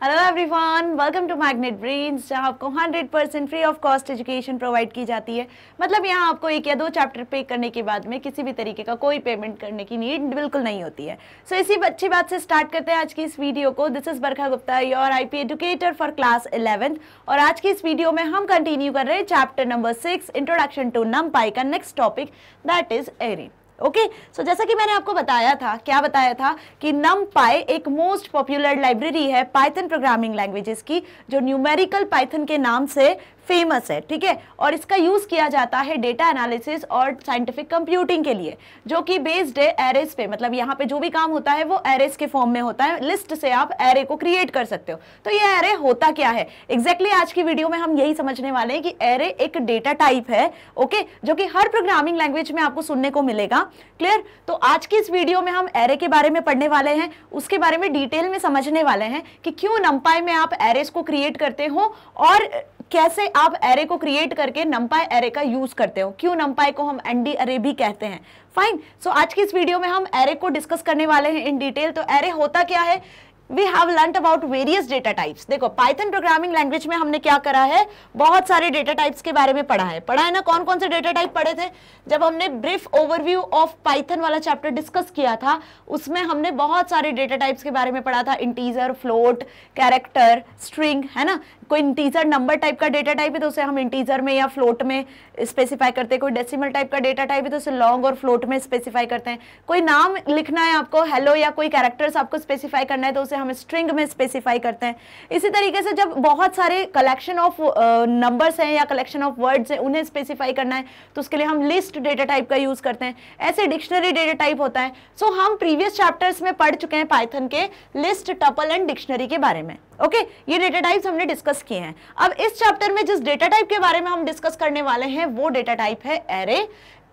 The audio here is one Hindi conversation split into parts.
Hello everyone welcome to Magnet Brains जहाँ आपको 100% free of cost education provide की जाती है। मतलब यहाँ आपको एक या दो चैप्टर पे करने के बाद में किसी भी तरीके का कोई पेमेंट करने की नीड बिल्कुल नहीं होती है। सो so, इसी अच्छी बात से स्टार्ट करते हैं आज की इस वीडियो को। This is Barkha Gupta your I educator for class eleventh और आज की इस वीडियो में हम कंटिन्यू कर रहे हैं chapter number six introduction to num का next topic that is array okay so जैसा कि मैंने आपको बताया था, क्या बताया था कि नम पाई एक मोस्ट पॉपुलर लाइब्रेरी है पाइथन प्रोग्रामिंग लैंग्वेजेस की, जो न्यूमेरिकल पाइथन के नाम से फ़ेमस है, ठीक है? और इसका यूज़ किया जाता है डेटा एनालिसिस और साइंटिफिक कंप्यूटिंग के लिए, जो कि बेस्ड है एरेस पे। मतलब यहाँ पे जो भी काम होता है, वो एरेस के फॉर्म में होता है। लिस्ट से आप एरे को क्रिएट कर सकते हो। तो ये एरे होता क्या है? एग्जैक्टली exactly आज की वीडियो में हम यही समझने वाले हैं कि एरे एक डेटा टाइप है ओके जो कि हर प्रोग्रामिंग लैंग्वेज में आपको सुनने को मिलेगा। क्लियर तो आज की इस वीडियो में हम एरे के बारे में पढ़ने वाले हैं। उसके बारे में डिटेल में समझने वाले हैं कि क्यों नंपाई में आप एरेस को क्रिएट करते हो और कैसे आप एरे को क्रिएट करके नंपाई एरे का यूज़ करते हो? क्यों नंपाई को हम एनडी एरे भी कहते हैं? फाइन सो so, आज की इस वीडियो में हम एरे को डिस्कस करने वाले हैं इन डिटेल तो एरे होता क्या है? We have learn about various data types देखो पाइथन प्रोग्रामिंग लैंग्वेज में हमने क्या करा है? बहुत सारे डेटा टाइप्स के बारे में पढ़ा है। पढ़ा है ना? कौन कौन से डेटा टाइप पढ़े थे? जब हमने ब्रीफ ओवरव्यू ऑफ़ पाइथन वाला चैप्टर डिस्कस किया था, उसमें हमने बहुत सारे डेटा टाइप्स के बारे में पढ़ा था। इंटीजर फ्लोट कैरेक्टर स्ट्रिंग है ना? कोई इंटीजर नंबर टाइप का डेटा टाइप है तो उसे हम इंटीजर में या फ्लोट में स्पेसिफाई करते हैं। कोई डेसिमल टाइप का डेटा टाइप है तो उसे लॉन्ग और फ्लोट में स्पेसिफाई करते हैं। कोई नाम लिखना है आपको हेलो या कोई कैरेक्टर्स आपको स्पेसिफाई करना है तो उसे हम स्ट्रिंग में स्पेसिफाई करते हैं। इसी तरीके से जब बहुत सारे कलेक्शन ऑफ़ नंबर्स हैं या कलेक्शन ऑफ़ वर्ड्स हैं उन्हें स्पेसिफाई करना है तो उसके लिए हम लिस्ट डेटा टाइप का यूज़ करते हैं। ऐसे डिक्शनरी डेटा टाइप होता है। सो so, हम प्रीवियस चैप्टर्स में पढ़ चुके हैं पाइथन के लिस्ट टपल एंड डिक्शनरी के बारे में। ओके okay, ये डेटा टाइप्स हमने डिस्कस किए हैं। अब इस चैप्टर में जिस डेटा टाइप के बारे में हम डिस्कस करने वाले हैं वो डेटा टाइप है array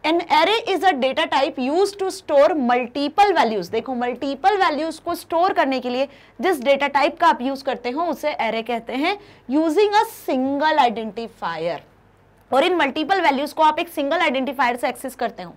an array is a data type use to store multiple values देखो मल्टीपल वैल्यूज़ को स्टोर करने के लिए जिस डेटा टाइप का आप यूज़ करते हो, उसे एरे कहते हैं यूजिंग अ सिंगल आइडेंटिफायर और इन मल्टीपल वैल्यूज़ को आप एक सिंगल आइडेंटिफायर से एक्सेस करते हो।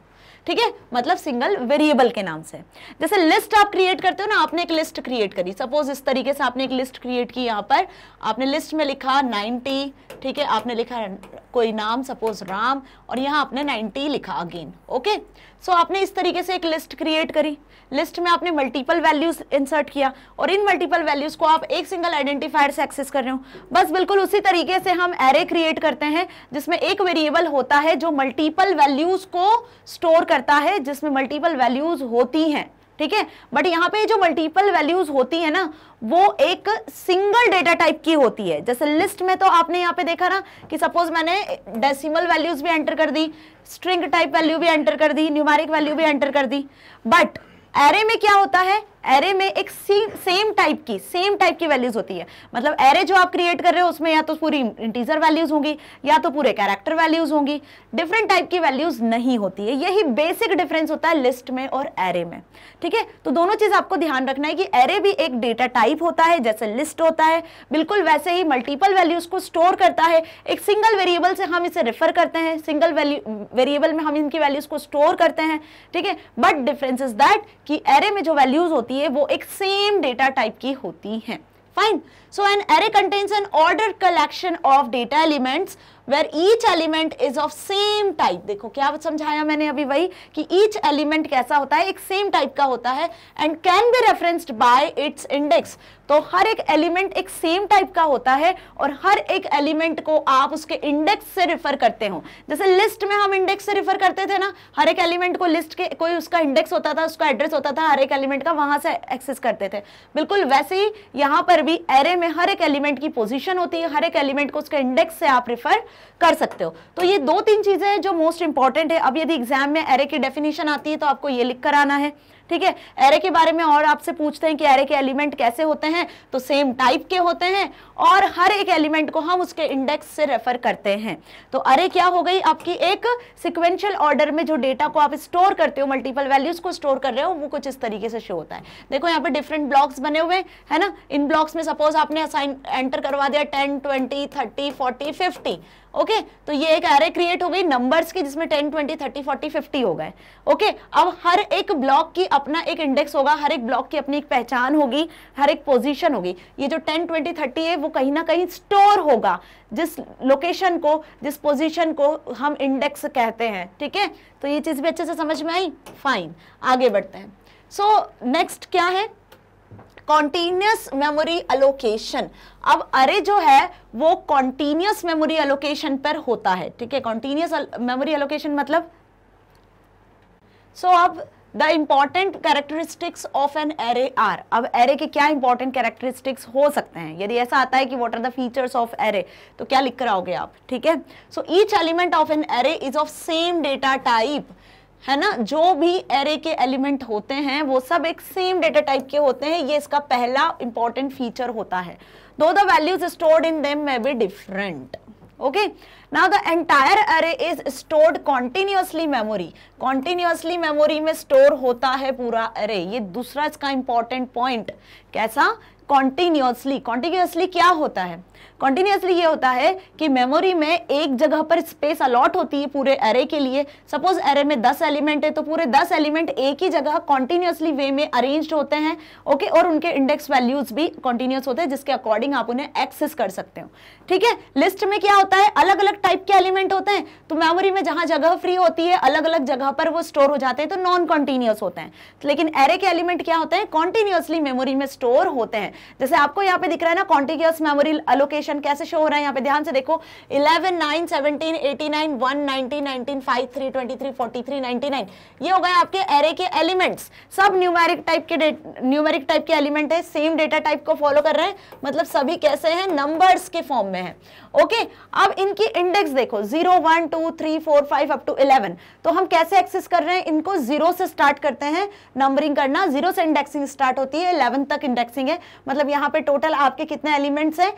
ठीक है? मतलब सिंगल वेरिएबल के नाम से। जैसे लिस्ट आप क्रिएट करते हो ना, आपने एक लिस्ट क्रिएट करी। सपोज़ इस तरीके से आपने एक लिस्ट क्रिएट की यहाँ पर। आपने लिस्ट में लिखा 90 ठीक है? आपने लिखा कोई नाम सपोज़ राम, और यहाँ आपने 90 लिखा अगेन ओके सो आपने इस तरीके से एक लिस्ट क्रिएट करी। लिस्ट में आपने मल्टीपल वैल्यूज़ इंसर्ट किया। और इन मल्टीपल वैल्यूज़ को आप एक सिंगल आइडेंटिफायर से एक्सेस कर रहे हो। बस बिल्कुल उसी तरीके से हम एरे क्रिएट करते हैं, जिसमें एक वेरिएबल होता है जो मल्टीपल वैल्यूज़ को स्टोर करता है, जिसमें मल्टीपल वैल्यूज़ होती हैं, ठीक है? बट यहाँ पे जो मल्टीपल वैल्यूज़ होती है ना, वो एक सिंगल डेटा टाइप की होती है। जैसे लिस्ट में तो आपने यहाँ पे देखा ना, कि सपोज़ मैंने डेसिमल वैल्यूज़ भी एंटर कर दी स्ट्रिंग टाइप वैल्यू भी एंटर कर दी न्यूमेरिक वैल्यू भी एंटर कर दी बट एरे में क्या होता है? एरे में एक सेम टाइप की सेम टाइप की वैल्यूज़ होती है। मतलब एरे जो आप क्रिएट कर रहे हो, उसमें या तो पूरी इंटीजर वैल्यूज़ होंगी, या तो पूरे कैरेक्टर वैल्यूज़ होंगी। डिफरेंट टाइप की वैल्यूज़ नहीं होती है। यही बेसिक डिफरेंस होता है लिस्ट में और एरे में। ठीक है? तो दोनों चीज़ आपको ध्यान रखना है कि एरे भी एक डेटा टाइप होता है, जैसे लिस्ट होता है। बिल्कुल वैसे ही मल्टीपल वैल्यूज़ को स्टोर करता है। एक सिंगल वेरिएबल से हम इसे रेफर करते हैं। सिंगल वेरिएबल में हम इनकी वैल्यूज़ को स्टोर करते हैं। ठीक है? बट डिफरेंस इज़ दैट कि एरे में जो वैल्यूज़ होती है वो एक सेम डेटा टाइप की होती है। Fine so an array contains an order collection of data elements where each element is of same type देखो, क्या समझाया मैंने अभी वही कि ईच एलिमेंट कैसा होता है? एक सेम टाइप का होता है and can be referenced by its index तो हर एक एलिमेंट एक सेम टाइप का होता है और हर एक एलिमेंट को आप उसके इंडेक्स से रिफर करते हो। जैसे लिस्ट में हम इंडेक्स से रिफर करते थे ना, हर एक एलिमेंट को लिस्ट के कोई उसका इंडेक्स होता था, उसका एड्रेस होता था, हर एक एलिमेंट का वहाँ से एक्सेस करते थे। बिल्कुल वैसे ही यहाँ पर भी एरे में हर एक एलिमेंट की पोजीशन होती है, हर एक एलिमेंट को उसके इंडेक्स से आप रिफर कर सकते हो। तो ये दो तीन चीज़ें हैं जो मोस्ट इंपॉर्टेंट है। अब यदि एग्ज़ाम में एरे की डेफिनेशन आती है तो आपको ये लिख कर आना है, ठीक है? एरे के बारे में और आपसे पूछते हैं कि एरे के एलिमेंट कैसे होते हैं तो सेम टाइप के होते हैं और हर एक एलिमेंट को हम उसके इंडेक्स से रेफर करते हैं। तो अरे क्या हो गई? आपकी एक सिक्वेंशियल ऑर्डर में जो डेटा को आप स्टोर करते हो मल्टीपल वैल्यूज़ को स्टोर कर रहे हो वो कुछ इस तरीके से शो होता है। देखो यहाँ पे डिफरेंट ब्लॉक्स बने हुए है ना? इन ब्लॉक्स में सपोज़ आपने असाइन एंटर करवा दिया ten twenty thirty forty fifty okay okay, तो ये एक एरे क्रिएट हो गई नंबर्स की जिसमें 10 20 30 40 50 हो गए ओके okay, अब हर एक ब्लॉक की अपना एक इंडेक्स होगा हर एक ब्लॉक की अपनी एक पहचान होगी हर एक पोजीशन होगी। ये जो 10 20 30 है वो कहीं ना कहीं स्टोर होगा। जिस लोकेशन को जिस पोजीशन को हम इंडेक्स कहते हैं ठीक है? तो ये चीज़ भी अच्छे से समझ में आई? फाइन आगे बढ़ते हैं। सो so, नेक्स्ट क्या है? कॉन्टीन्यूस मेमोरी अलोकेशन अब अरे जो है वो कॉन्टीन्यूस मेमोरी अलोकेशन पर होता है ठीक है? कॉन्टीन्यूस मेमोरी अलोकेशन मतलब? सो so, अब the important characteristics of an array are अब एरे के क्या इंपॉर्टेंट कैरेक्टरिस्टिक्स हो सकते हैं? यदि ऐसा आता है कि what are the features of array तो क्या लिख कर आओगे आप? ठीक है? So each element of an array is of same data type है ना? जो भी एरे के एलिमेंट होते हैं, वो सब एक सेम डेटा टाइप के होते हैं। ये इसका पहला इंपॉर्टेंट फीचर होता है। Though the values stored in them may be different okay now the entire array is stored continuously memory continuously memory में स्टोर होता है पूरा अरे ये दूसरा इसका इंपॉर्टेंट पॉइंट कैसा? कॉन्टिन्यूसली कॉन्टिन्यूसली क्या होता है? कॉन्टिन्यूसली ये होता है कि मेमोरी में एक जगह पर स्पेस अलॉट होती है पूरे एरे के लिए। सपोज़ एरे में 10 एलिमेंट है तो पूरे 10 एलिमेंट एक ही जगह कॉन्टिन्यूसली वे में अरेंज होते हैं। ओके और उनके इंडेक्स वैल्यूज़ भी कॉन्टिन्यूस होते हैं, जिसके अकॉर्डिंग आप उन्हें एक्सेस कर सकते हो। ठीक है? लिस्ट में क्या होता है? अलग अलग टाइप के एलिमेंट होते हैं। तो मेमोरी में जहाँ जगह फ्री होती है अलग अलग जगह पर वो स्टोर हो जाते हैं तो नॉन कॉन्टिन्यूस होते हैं। लेकिन एरे के एलिमेंट क्या होते हैं? कॉन्टिन्यूसली मेमोरी में स्टोर होते हैं। जैसे आपको यहाँ पे दिख रहा है ना कॉन्टिन्यूस मेमोरी अलोकेशन पोजीशन कैसे शो हो रहा है? यहाँ पे ध्यान से देखो 11 9 17 89 1 19 19 5 3 23 43 99 ये हो गए आपके एरे के एलिमेंट्स सब न्यूमेरिक टाइप के न्यूमेरिक टाइप के एलिमेंट है सेम डेटा टाइप को फॉलो कर रहे हैं. मतलब सभी कैसे हैं? नंबर्स के फॉर्म में है. ओके अब इनकी इंडेक्स देखो zero one two three four five up to eleven तो हम कैसे एक्सेस कर रहे हैं? इनको ज़ीरो से स्टार्ट करते हैं. नंबरिंग करना ज़ीरो से इंडेक्सिंग स्टार्ट होती है इलेवन तक इंडेक्सिंग है. मतलब यहाँ पे टोटल आपके कितने एलिमेंट्स है?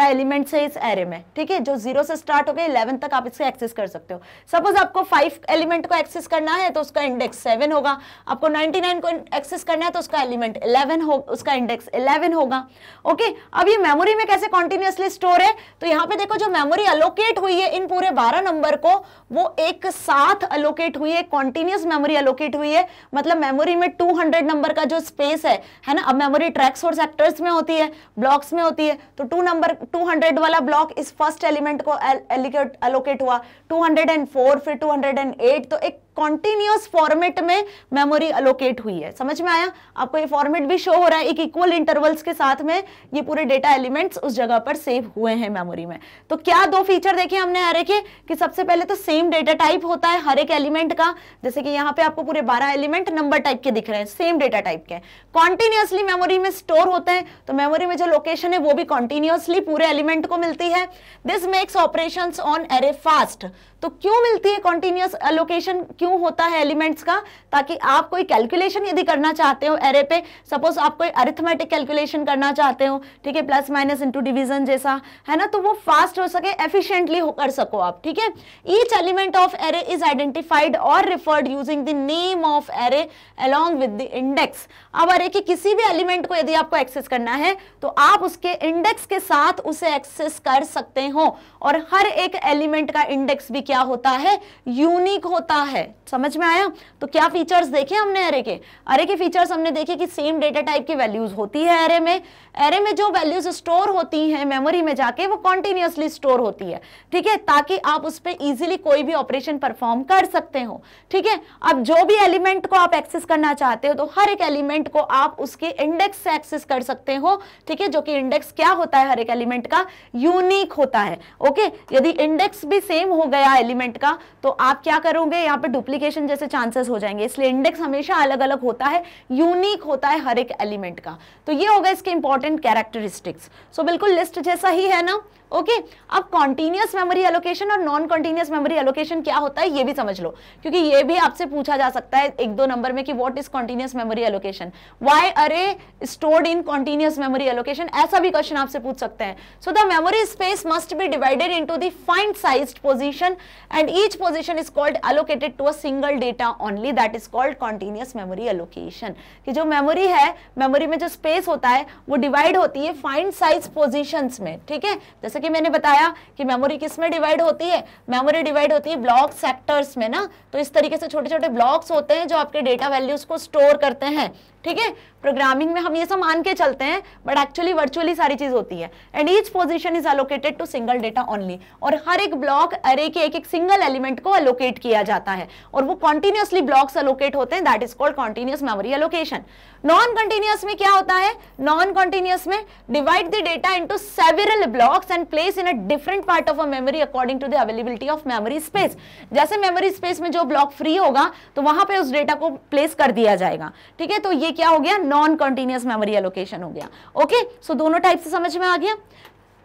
एलिमेंट्स है इस एरे में, ठीक है? जो ज़ीरो से स्टार्ट हो गए इलेवन तक आप इससे एक्सेस कर सकते हो। सपोज़ आपको फाइव एलिमेंट को एक्सेस करना है तो उसका इंडेक्स सेवन होगा। आपको नाइनटी नाइन को एक्सेस करना है तो उसका एलिमेंट इलेवन हो, उसका इंडेक्स इलेवन होगा। ओके अब ये मेमोरी में कैसे कॉन्टिन्यूसली स्टोर है? तो यहाँ पे देखो, जो मेमोरी अलोकेट हुई है इन पूरे 12 नंबर को, वो एक साथ अलोकेट हुई है कॉन्टिन्यूस मेमोरी अलोकेट हुई है। मतलब मेमोरी में 200 नंबर का जो स्पेस है है ना? अब मेमोरी ट्रैक्स और सेक्टर्स में होती है ब्लॉक्स में होती है तो टू नंबर 200 वाला ब्लॉक इस फ़र्स्ट एलिमेंट को अलोकेट हुआ। 204 फिर 208 तो एक कॉन्टिन्यूस फॉर्मेट में मेमोरी अलोकेट हुई है। समझ में आया? आपको ये फॉर्मेट भी शो हो रहा है, एक इक्वल इंटरवल्स के साथ में ये पूरे डेटा एलिमेंट्स उस जगह पर सेव हुए हैं मेमोरी में। तो क्या दो फीचर देखे हमने अरे के? कि सबसे पहले तो सेम डेटा टाइप होता है हर एक एलिमेंट का। जैसे कि यहाँ पे आपको पूरे बारह एलिमेंट नंबर टाइप के दिख रहे हैं सेम डेटा टाइप के। कॉन्टिन्यूसली मेमोरी में स्टोर होते हैं तो मेमोरी में जो लोकेशन है वो भी कॉन्टिन्यूसली पूरे एलिमेंट को मिलती है। This makes operation on array fast तो क्यों मिलती है कॉन्टिन्यूस अलोकेशन क्यों होता है एलिमेंट्स का? ताकि आप कोई कैलकुलेशन यदि करना चाहते हो एरे पे सपोज़ आप कोई अरिथमेटिक कैलकुलेशन करना चाहते हो, ठीक है प्लस माइनस इंटू डिविजन जैसा, है ना? तो वो फास्ट हो सके एफिशिएंटली कर सको आप, ठीक है? Each element of array is identified और referred using the name of array along with the index अब अरे के किसी भी एलिमेंट को यदि आपको एक्सेस करना है तो आप उसके इंडेक्स के साथ उसे एक्सेस कर सकते हो। और हर एक एलिमेंट का इंडेक्स भी क्या होता है? यूनिक होता है। समझ में आया? तो क्या फीचर्स देखे हमने एरे के? अरे के फीचर्स हमने देखे कि सेम डेटा टाइप की वैल्यूज़ होती है एरे में। एरे में जो वैल्यूज़ स्टोर होती हैं मेमोरी में जाके, वो कॉन्टिन्यूसली स्टोर होती है। ठीक है? ताकि आप उस पर इजिली कोई भी ऑपरेशन परफॉर्म कर सकते हो। ठीक है? अब जो भी एलिमेंट को आप एक्सेस करना चाहते हो तो हर एक एलिमेंट को आप उसके इंडेक्स से एक्सेस कर सकते हो। ठीक है? जो कि इंडेक्स क्या होता है हर एक एलिमेंट का? यूनिक होता है। ओके यदि इंडेक्स भी सेम हो गया एलिमेंट का तो आप क्या करोगे? यहाँ पे डुप्लीकेशन जैसे चांसेस हो जाएँगे। इसलिए इंडेक्स हमेशा अलग अलग होता है यूनिक होता है हर एक एलिमेंट का। तो ये होगा इसके इंपॉर्टेंट कैरेक्टरिस्टिक्स सो बिल्कुल लिस्ट जैसा ही है ना? ओके okay, अब कॉन्टिन्यूस मेमोरी एलोकेशन और नॉन कॉन्टिन्यूस मेमोरी एलोकेशन क्या होता है ये भी समझ लो। क्योंकि ये भी आपसे पूछा जा सकता है एक दो नंबर में कि what is continuous memory allocation why array stored in continuous memory allocation ऐसा भी क्वेश्चन आपसे पूछ सकते हैं। So the memory space must be divided into the find sized position and each position is called allocated to a single data only that is called continuous memory allocation कि जो मेमोरी है मेमोरी में जो स्पेस होता है, वो डिवाइड होती है फाइंड साइज़ पोजिशन में, ठीक है? जैसे कि मैंने बताया कि मेमोरी किसमें डिवाइड होती है? मेमोरी डिवाइड होती है ब्लॉक सेक्टर्स में ना? तो इस तरीके से छोटे छोटे ब्लॉक्स होते हैं जो आपके डेटा वैल्यूज़ को स्टोर करते हैं। ठीक है? प्रोग्रामिंग में हम ये सब मान के चलते हैं बट एक्चुअली वर्चुअली सारी चीज़ होती है। And each position is allocated to single data only और हर एक ब्लॉक अरे के एक एक सिंगल एलिमेंट को अलोकेट किया जाता है। और वो कॉन्टिन्यूसली ब्लॉक्स अलोकेट होते हैं that is called continuous memory allocation non continuous में क्या होता है? नॉन कंटिन्यूस में divide the data into several blocks and place in a different part of a memory according to the availability of memory space जैसे मेमोरी स्पेस में जो ब्लॉक फ्री होगा तो वहाँ पे उस डेटा को प्लेस कर दिया जाएगा। ठीक है? तो ये क्या हो गया? नॉन कंटिन्यूस मेमोरी एलोकेशन हो गया। ओके सो दोनों टाइप से समझ में आ गया?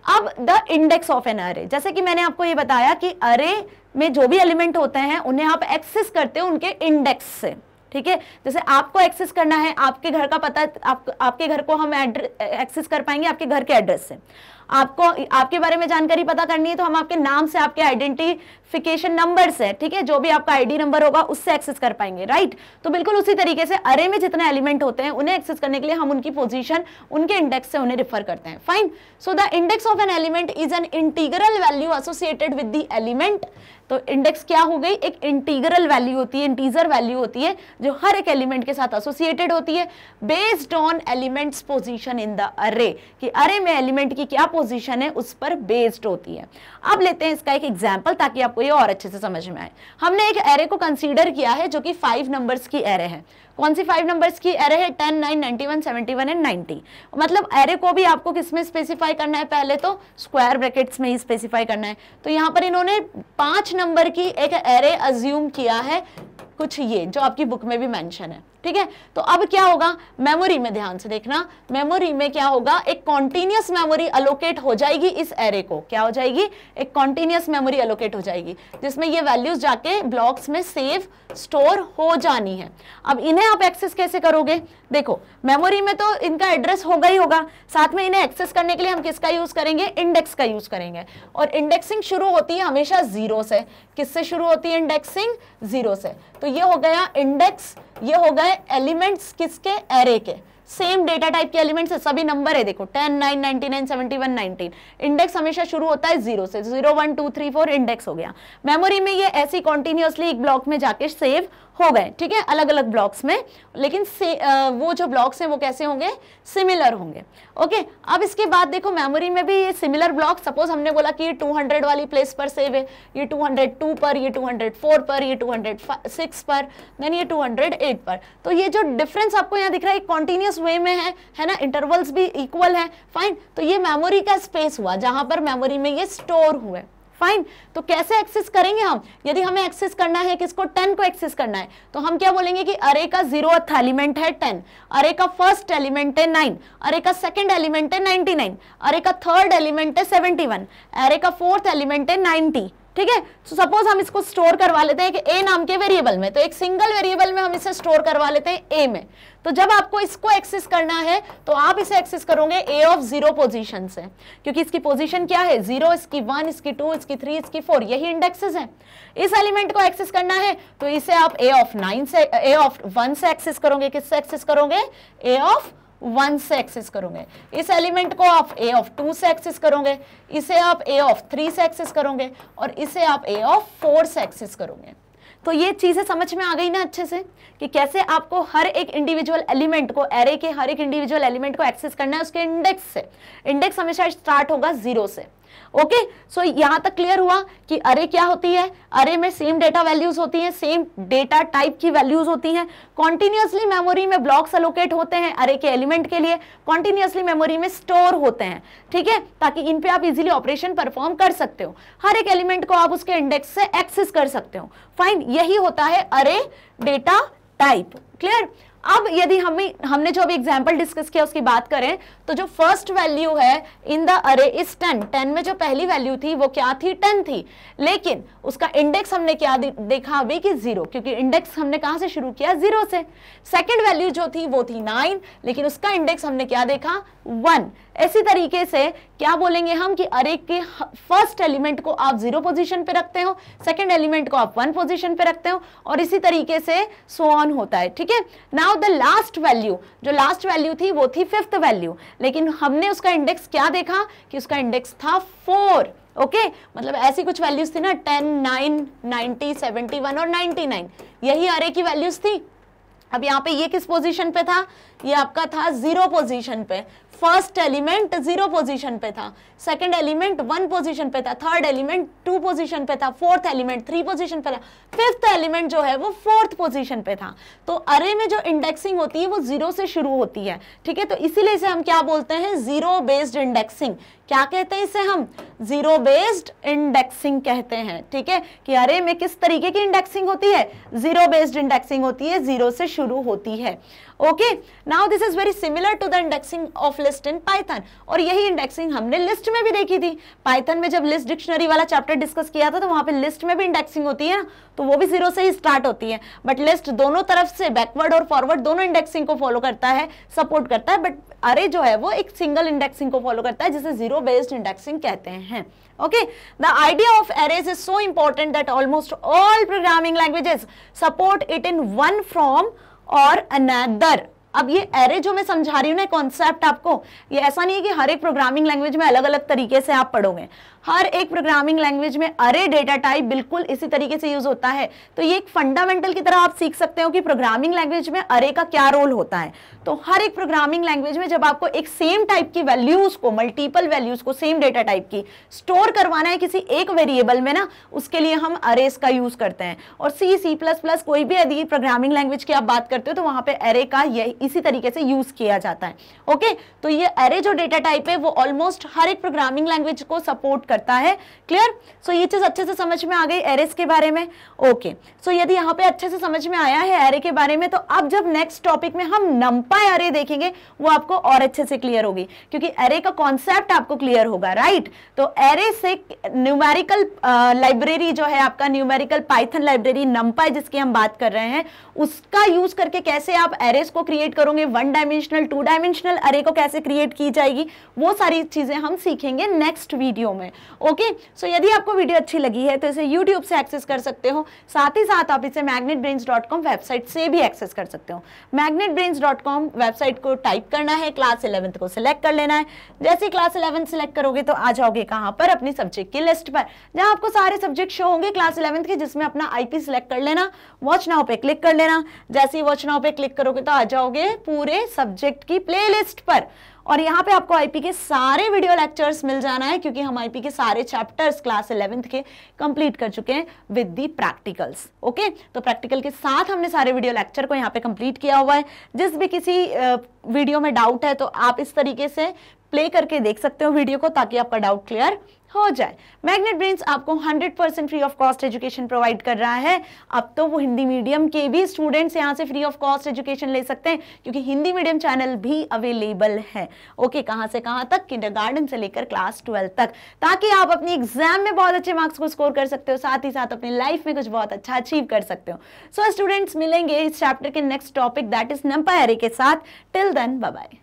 अब the index of N array जैसे कि मैंने आपको ये बताया कि अरे में जो भी एलिमेंट होते हैं उन्हें आप एक्सेस करते हो उनके इंडेक्स से। ठीक है? जैसे आपको एक्सेस करना है आपके घर का पता आप, आपके घर को हम एक्सेस कर पाएँगे आपके घर के एड्रेस से। आपको, आपके बारे में जानकारी पता करनी है तो हम आपके नाम से, आपके आइडेंटिफिकेशन नंबर से, ठीक है, जो भी आपका आईडी नंबर होगा, उससे एक्सेस कर पाएँगे राइट तो बिल्कुल उसी तरीके से अरे में जितने एलिमेंट होते हैं, उन्हें एक्सेस करने के लिए हम उनकी पोजीशन उनके इंडेक्स से उन्हें रिफर करते हैं। Fine so the index of an element is an integral value associated with the element तो इंडेक्स क्या हो गई? एक इंटीग्रल वैल्यू होती है इंटीजर वैल्यू होती है, जो हर एक एलिमेंट के साथ एसोसिएटेड होती है based on elements position in the array कि अरे में एलिमेंट की क्या पोजीशन है, उस पर बेस्ड होती है। अब लेते हैं इसका एक एग्ज़ाम्पल ताकि आपको ये और अच्छे से समझ में आए। हमने एक एरे को कंसीडर किया है जो कि फाइव नंबर्स की एरे है। कौन सी फाइव नंबर्स की एरे है? Ten nine ninety one seventy one and ninety मतलब एरे को भी आपको किसमें स्पेसिफाई करना है? पहले तो स्क्वायर ब्रैकेट्स में ही स्पेसिफाई करना है। तो यहाँ पर इन्होंने पाँच नंबर की एक एरे अज्यूम किया है। कुछ ये, जो आपकी बुक में भी मेंशन है। ठीक है? तो अब क्या होगा? मेमोरी में ध्यान से देखना। मेमोरी में क्या होगा? एक कॉन्टिन्यूस मेमोरी अलोकेट हो जाएगी इस एरे को। क्या हो जाएगी? एक कॉन्टिन्यूस मेमोरी अलोकेट हो जाएगी, जिसमें ये वैल्यूज़ जाके ब्लॉक्स में सेव स्टोर हो जानी है। अब इन्हें आप एक्सेस कैसे करोगे? देखो मेमोरी में तो इनका एड्रेस होगा ही होगा। साथ में इन्हें एक्सेस करने के लिए हम किसका यूज़ करेंगे? इंडेक्स का यूज़ करेंगे। और इंडेक्सिंग शुरू होती है हमेशा ज़ीरो से। किससे शुरू होती है इंडेक्सिंग ज़ीरो से। तो ये हो गया इंडेक्स ये हो गए एलिमेंट्स किसके? एरे के। सेम डेटा टाइप के एलिमेंट्स है सभी नंबर है देखो ten nine ninety nine seventy one nineteen. Index हमेशा शुरू होता है ज़ीरो से zero one two three four index हो गया। मेमोरी में ये ऐसी कॉन्टिन्यूसली एक ब्लॉक में जाके सेव हो गए ठीक है? अलग अलग ब्लॉक्स में लेकिन से, आ, वो जो ब्लॉक्स हैं वो कैसे होंगे? सिमिलर होंगे ओके अब इसके बाद देखो मेमोरी में भी ये सिमिलर ब्लॉक सपोज़ हमने बोला कि ये 200 वाली प्लेस पर सेव है ये 202 पर ये 204 पर ये 206 पर देन ये 208 पर। तो ये जो डिफरेंस आपको यहाँ दिख रहा है कॉन्टिन्यूस वे में है है ना? इंटरवल्स भी इक्वल है. फाइन तो ये मेमोरी का स्पेस हुआ, जहाँ पर मेमोरी में ये स्टोर हुए. फाइन तो कैसे एक्सेस करेंगे हम? यदि हमें एक्सेस करना है, किसको? टेन को एक्सेस करना है. तो हम क्या बोलेंगे कि अरे का ज़ीरो एलिमेंट है टेन अरे का फ़र्स्ट एलिमेंट है नाइन अरे का सेकंड एलिमेंट है नाइनटी नाइन अरे का थर्ड एलिमेंट है सेवेंटी वन अरे का फोर्थ एलिमेंट है नाइनटी ठीक है? सो सपोज़ हम इसको स्टोर करवा लेते हैं ए नाम के वेरिएबल में तो एक सिंगल वेरिएबल में हम इसे स्टोर करवा लेते हैं ए में। तो जब आपको इसको एक्सेस करना है तो आप इसे एक्सेस करोगे ए ऑफ़ ज़ीरो पोजीशन से। क्योंकि इसकी पोजीशन क्या है? ज़ीरो इसकी वन इसकी टू इसकी थ्री इसकी फोर यही इंडेक्सेस हैं। इस एलिमेंट को एक्सेस करना है तो इसे आप ए ऑफ़ नाइन से ए ऑफ़ वन से एक्सेस करोगे। किससे एक्सेस करोगे? ए ऑफ़ वन से एक्सेस करोगे। इस एलिमेंट को आप ए ऑफ़ टू से एक्सेस करोगे, इसे आप ए ऑफ़ थ्री से एक्सेस करोगे, और इसे आप ए ऑफ़ फोर से एक्सेस करोगे। तो ये चीज़ें समझ में आ गई ना अच्छे से, कि कैसे आपको हर एक इंडिविजुअल एलिमेंट को एरे के हर एक इंडिविजुअल एलिमेंट को एक्सेस करना है उसके इंडेक्स से। इंडेक्स हमेशा स्टार्ट होगा ज़ीरो से। ओके सो यहाँ तक क्लियर हुआ कि अरे क्या होती है? अरे में सेम डेटा वैल्यूज़ होती हैं सेम डेटा टाइप की वैल्यूज़ होती हैं। कॉन्टिन्यूसली मेमोरी में ब्लॉक्स अलोकेट होते हैं अरे के एलिमेंट के लिए। कॉन्टिन्यूसली मेमोरी में स्टोर होते हैं, ठीक है? ताकि इन पे आप इजीली ऑपरेशन परफॉर्म कर सकते हो। हर एक एलिमेंट को आप उसके इंडेक्स से एक्सेस कर सकते हो। फाइन यही होता है अरे डेटा टाइप क्लियर अब यदि हमें, हमने जो अभी एग्ज़ाम्पल डिस्कस किया, उसकी बात करें तो जो फ़र्स्ट वैल्यू है in the array is ten ten में जो पहली वैल्यू थी, वो क्या थी? टेन थी. लेकिन उसका इंडेक्स हमने क्या देखा अभी कि ज़ीरो क्योंकि इंडेक्स हमने कहाँ से शुरू किया? ज़ीरो से. सेकेंड वैल्यू जो थी, वो थी नाइन लेकिन उसका इंडेक्स हमने क्या देखा? वन इसी तरीके से क्या बोलेंगे हम कि अरे के फ़र्स्ट एलिमेंट को आप ज़ीरो पोजीशन पे रखते हो सेकंड एलिमेंट को आप वन पोजीशन पे रखते हो, और इसी तरीके से सो ऑन होता है, ठीक है? नाउ द लास्ट वैल्यू जो लास्ट वैल्यू थी, वो थी फिफ्थ वैल्यू लेकिन हमने उसका इंडेक्स क्या देखा कि उसका इंडेक्स था फोर ओके? मतलब ऐसी कुछ वैल्यूज़ थी ना ten nine ninety seventy one और नाइनटी नाइन यही अरे की वैल्यूज़ थी। अब यहाँ पे ये किस पोजीशन पे था? ये आपका था ज़ीरो पोजीशन पे। फ़र्स्ट एलिमेंट ज़ीरो पोजीशन पे था सेकंड एलिमेंट वन पोजीशन पे था थर्ड एलिमेंट टू पोजीशन पे था फोर्थ एलिमेंट थ्री पोजीशन पे था फिफ्थ एलिमेंट जो है वो फोर्थ पोजीशन पे था। तो अरे में जो इंडेक्सिंग होती है वो ज़ीरो से शुरू होती है, ठीक है? तो इसीलिए इसे हम क्या बोलते हैं? ज़ीरो बेस्ड इंडेक्सिंग क्या कहते हैं इसे हम? ज़ीरो बेस्ड इंडेक्सिंग कहते हैं, ठीक है? कि अरे, में किस तरीके की इंडेक्सिंग होती है? ज़ीरो बेस्ड इंडेक्सिंग होती है ज़ीरो से शुरू होती है। Okay now this is very similar to the indexing of list in Python और यही इंडेक्सिंग हमने लिस्ट में भी देखी थी। पाइथन में जब लिस्ट डिक्शनरी वाला चैप्टर डिस्कस किया था तो वहाँ पे लिस्ट में भी इंडेक्सिंग होती है ना? तो वो भी ज़ीरो से ही स्टार्ट होती है। बट लिस्ट दोनों तरफ़ से बैकवर्ड और फॉरवर्ड दोनों इंडेक्सिंग को फॉलो करता है सपोर्ट करता है। बट अरे, जो है, वो एक सिंगल इंडेक्सिंग को फॉलो करता है, जिसे ज़ीरो बेस्ड इंडेक्सिंग कहते हैं। Okay the idea of arrays is so important that almost all programming languages support it in one from or another अब ये एरे जो मैं समझा रही हूँ ना कॉन्सेप्ट आपको, ये ऐसा नहीं है कि हर एक प्रोग्रामिंग लैंग्वेज में अलग अलग तरीके से आप पढ़ोगे। हर एक प्रोग्रामिंग लैंग्वेज में अरे डेटा टाइप बिल्कुल इसी तरीके से यूज़ होता है। तो ये एक फंडामेंटल की तरह आप सीख सकते हो कि प्रोग्रामिंग लैंग्वेज में अरे का क्या रोल होता है। तो हर एक प्रोग्रामिंग लैंग्वेज में जब आपको एक सेम टाइप की वैल्यूज़ को मल्टीपल वैल्यूज़ को सेम डेटा टाइप की स्टोर करवाना है किसी एक वेरिएबल में ना, उसके लिए हम अरेस का यूज़ करते हैं। और सी सी प्लस प्लस कोई भी यदि प्रोग्रामिंग लैंग्वेज की आप बात करते हो तो वहाँ पर अरे का इसी तरीके से यूज़ किया जाता है। ओके तो ये अरे जो डेटा टाइप है वो ऑलमोस्ट हर एक प्रोग्रामिंग लैंग्वेज को सपोर्ट करता है। क्लियर सो so, ये चीज़ अच्छे से समझ में आ गई एरेस के बारे में। ओके. सो so, यदि यहाँ पे अच्छे से समझ में आया है एरे के बारे में तो अब जब नेक्स्ट टॉपिक में हम नंपा एरे देखेंगे वो आपको और अच्छे से क्लियर होगी। क्योंकि एरे का कॉन्सेप्ट आपको क्लियर होगा राइट तो एरे से न्यूमेरिकल लाइब्रेरी जो है आपका न्यूमेरिकल पाइथन लाइब्रेरी नंपा जिसकी हम बात कर रहे हैं उसका यूज़ करके कैसे आप एरेस को क्रिएट करोगे? One dimensional two dimensional array को कैसे क्रिएट की जाएगी? वो सारी चीज़ें हम सीखेंगे नेक्स्ट वीडियो में ओके सो यदि आपको वीडियो अच्छी लगी है तो इसे यूट्यूब से एक्सेस कर सकते हो। साथ ही साथ आप इसे मैग्नेट वेबसाइट से भी एक्सेस कर सकते हो। मैग्नेट वेबसाइट को टाइप करना है क्लास इलेवंथ को सिलेक्ट कर लेना है। जैसे क्लास इलेवंथ सिलेक्ट करोगे तो आ जाओगे कहाँ पर? अपनी सब्जेक्ट की लिस्ट पर, जहाँ आपको सारे सब्जेक्ट शो होंगे क्लास इलेवंथ के, जिसमें अपना आईपी सिलेक्ट कर लेना वॉच नाउ पे क्लिक कर लेना। जैसे ही वॉच नाउ पे क्लिक करोगे तो आ जाओगे पूरे सब्जेक्ट की प्लेलिस्ट पर। और यहाँ पे आपको आईपी के सारे वीडियो लेक्चर्स मिल जाना है, क्योंकि हम आईपी के सारे चैप्टर्स क्लास इलेवेंथ के कंप्लीट कर चुके हैं विद दी प्रैक्टिकल्स ओके तो प्रैक्टिकल के साथ हमने सारे वीडियो लेक्चर को यहाँ पे कंप्लीट किया हुआ है। जिस भी किसी वीडियो में डाउट है तो आप इस तरीके से प्ले करके देख सकते हो वीडियो को, ताकि आपका डाउट क्लियर हो जाए। मैग्नेट ब्रेन्स आपको 100 percent free of cost education provide कर रहा है। अब तो वो हिंदी मीडियम के भी स्टूडेंट्स यहाँ से फ्री ऑफ़ कॉस्ट एजुकेशन ले सकते हैं क्योंकि हिंदी मीडियम चैनल भी अवेलेबल है। ओके कहाँ से कहाँ तक? किंडर से लेकर क्लास ट्वेल्थ तक। ताकि आप अपनी एग्ज़ाम में बहुत अच्छे मार्क्स को स्कोर कर सकते हो साथ ही साथ अपनी लाइफ में कुछ बहुत अच्छा अचीव कर सकते हो। सो so, स्टूडेंट्स मिलेंगे इस चैप्टर के next topic that is NumPy के साथ। Till then bye